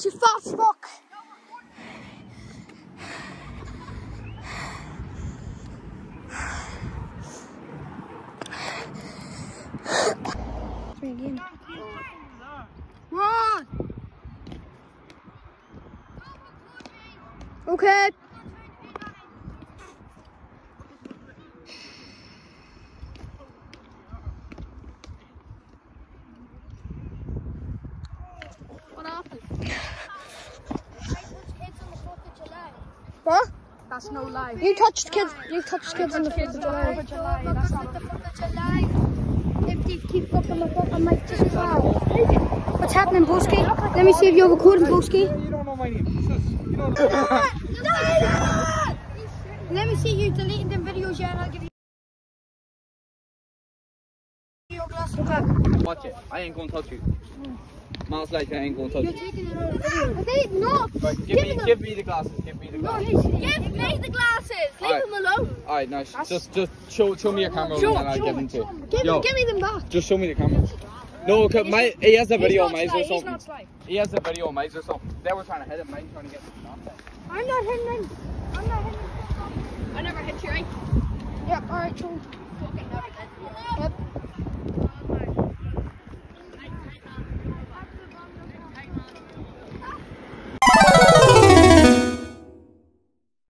Chris, you fast fuck! Run! Okay. What? That's no lie. You touched kids. You touched kids on the Kids 4th of July. 4th of July. That's not If they keep up on the foot, I might just fall. What's happening, Boski? Let me see if you're recording, Boski. You don't know my name. Sis, you don't know. Let me see you deleting them videos, yeah, and I'll give you your glass. Okay. Watch it. I ain't gonna touch you. Miles like I ain't gonna touch You're you. taking it out of. They, no! Right, give me, give me the glasses. Give me the glasses. Give me the glasses. Leave Alright. them alone. All right, nice. Just, just show, show me your camera, Show- and then I'll show give me, them to you. Give, Yo, give me them back. just show me the camera. No, cause my he has a video of He's mine or sly, He's not something. He has a video of mine or something. They were trying to hit him. Mine trying to get him. I'm not hitting them. I'm not hitting them. I never hit you, right? Yep, alright, cool. Fucking never did. Yep.